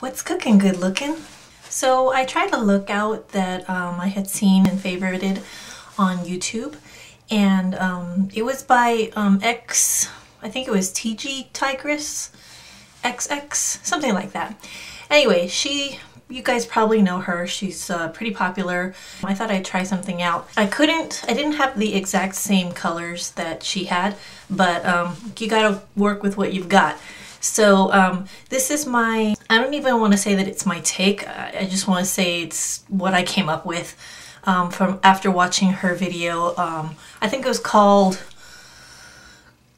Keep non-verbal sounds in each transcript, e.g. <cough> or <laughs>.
What's cooking good looking? So I tried a lookout that um, I had seen and favorited on YouTube and um, it was by um, X, I think it was TG Tigress XX, something like that. Anyway, she you guys probably know her. She's uh, pretty popular. I thought I'd try something out. I couldn't, I didn't have the exact same colors that she had, but um, you gotta work with what you've got. So um, this is my, I don't even want to say that it's my take. I just want to say it's what I came up with um, from after watching her video. Um, I think it was called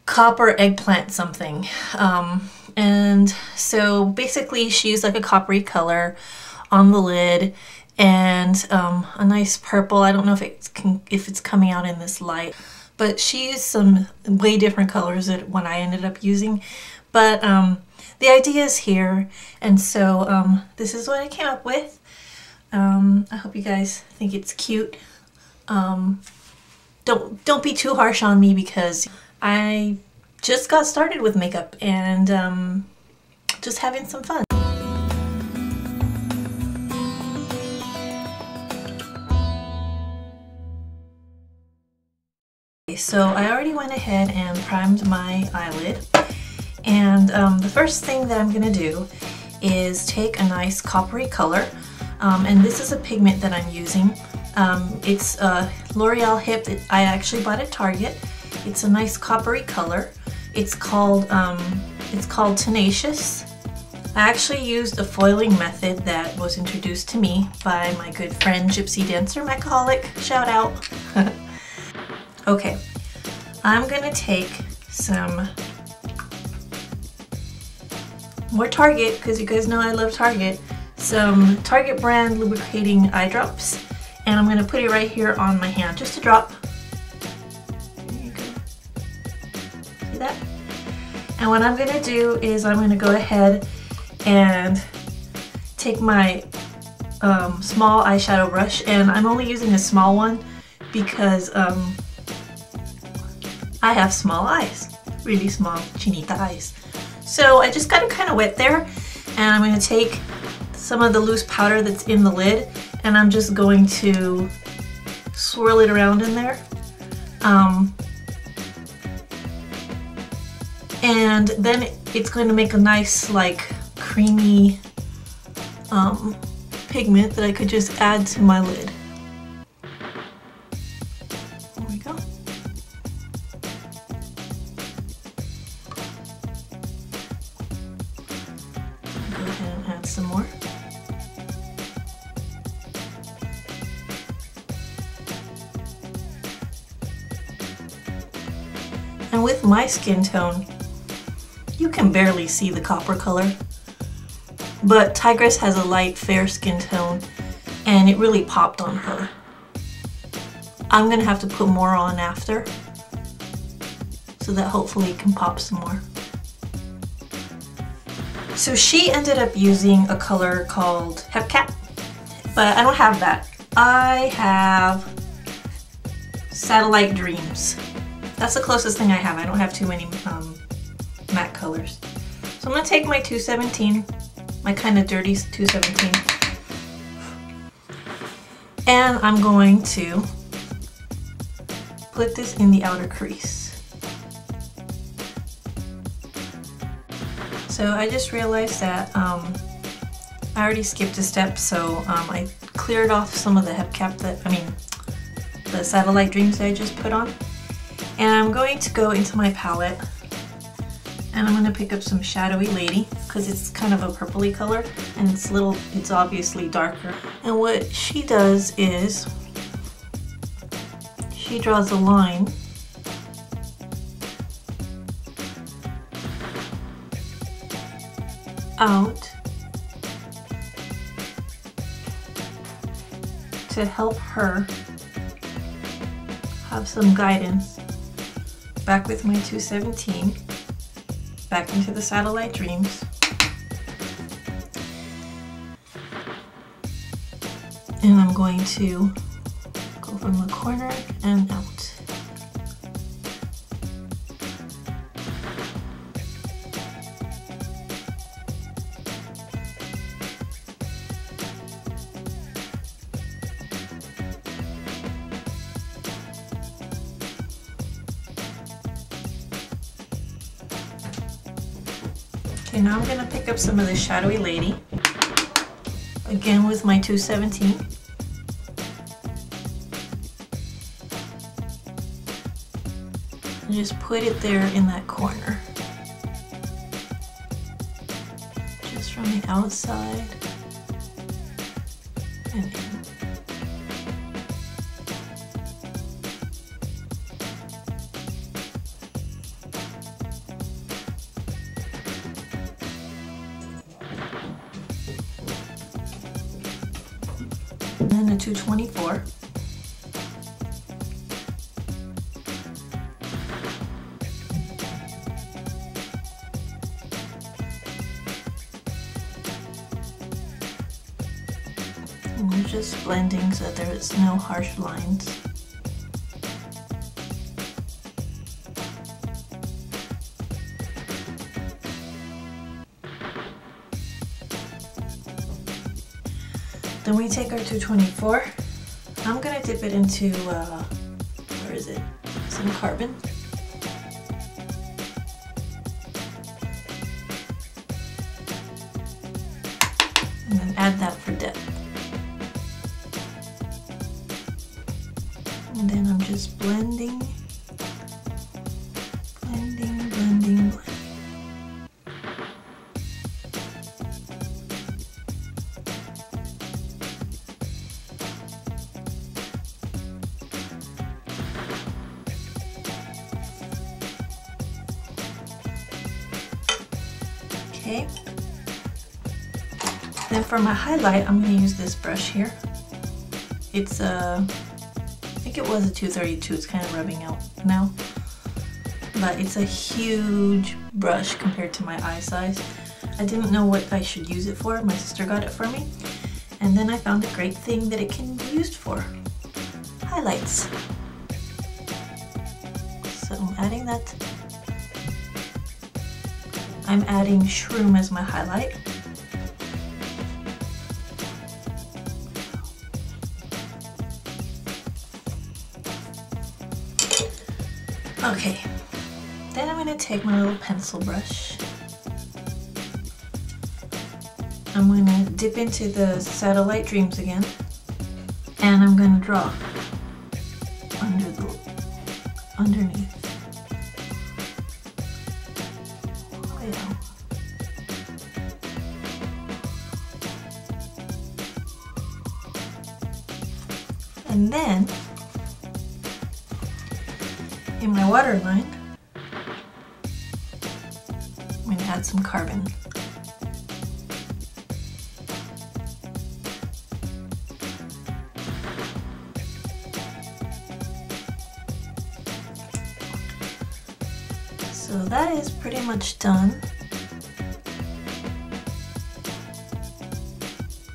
Copper Eggplant something. Um, and so basically she used like a coppery color on the lid and um, a nice purple. I don't know if it's, if it's coming out in this light, but she used some way different colors than what I ended up using. But um, the idea is here, and so um, this is what I came up with. Um, I hope you guys think it's cute. Um, don't don't be too harsh on me because I just got started with makeup and um, just having some fun. So I already went ahead and primed my eyelid and um, the first thing that I'm gonna do is take a nice coppery color um, and this is a pigment that I'm using. Um, it's a L'Oreal Hip. I actually bought at Target. It's a nice coppery color it's called, um, it's called Tenacious. I actually used a foiling method that was introduced to me by my good friend Gypsy Dancer Macaholic. Shout out. <laughs> okay, I'm gonna take some more Target, because you guys know I love Target, some Target brand lubricating eye drops, and I'm gonna put it right here on my hand, just a drop. See that? And what I'm gonna do is I'm gonna go ahead and take my um, small eyeshadow brush and I'm only using a small one because um, I have small eyes, really small chinita eyes. So I just got it kind of wet there and I'm going to take some of the loose powder that's in the lid and I'm just going to swirl it around in there. Um, and then it's going to make a nice like creamy um, pigment that I could just add to my lid. And with my skin tone, you can barely see the copper color. But Tigress has a light fair skin tone and it really popped on her. I'm gonna have to put more on after so that hopefully it can pop some more. So she ended up using a color called Hepcat, but I don't have that. I have Satellite Dreams. That's the closest thing I have. I don't have too many um, matte colors. So I'm going to take my 217, my kind of dirty 217, and I'm going to put this in the outer crease. So I just realized that um, I already skipped a step, so um, I cleared off some of the Hepcat that, I mean, the satellite dreams that I just put on. And I'm going to go into my palette and I'm going to pick up some Shadowy Lady because it's kind of a purpley color and it's little, it's obviously darker. And what she does is she draws a line out to help her have some guidance. Back with my 217 back into the satellite dreams. And I'm going to go from the corner and out. Okay, now I'm gonna pick up some of the Shadowy Lady. Again with my 217. And just put it there in that corner. Just from the outside and in. And then a 224. And we're just blending so there is no harsh lines. Then we take our 224. I'm gonna dip it into, uh, where is it? Some carbon. And then add that for depth. And then I'm just blending, blending, Okay. Then for my highlight, I'm going to use this brush here. It's a, I think it was a 232, it's kind of rubbing out now. But it's a huge brush compared to my eye size. I didn't know what I should use it for, my sister got it for me. And then I found a great thing that it can be used for. Highlights. So I'm adding that I'm adding Shroom as my highlight. Okay, then I'm going to take my little pencil brush. I'm going to dip into the Satellite Dreams again, and I'm going to draw under the underneath. And then in my water waterline, I'm going to add some carbon. So that is pretty much done.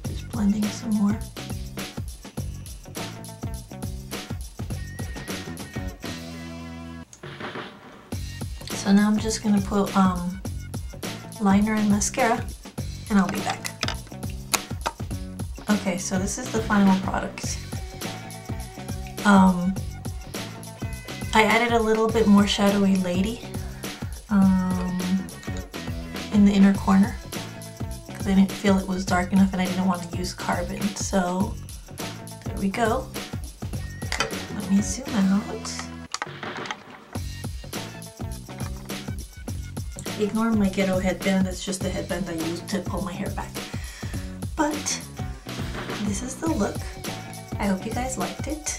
Just blending some more. Now I'm just gonna put um, liner and mascara and I'll be back. Okay, so this is the final product. Um, I added a little bit more shadowy lady um, in the inner corner because I didn't feel it was dark enough and I didn't want to use carbon. So there we go. Let me zoom out. Ignore my ghetto headband, it's just the headband I use to pull my hair back. But this is the look. I hope you guys liked it.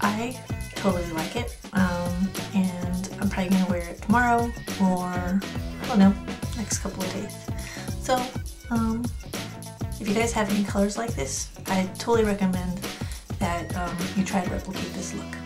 I totally like it. Um, and I'm probably gonna wear it tomorrow or I don't know, next couple of days. So, um, if you guys have any colors like this, I totally recommend that um, you try to replicate this look.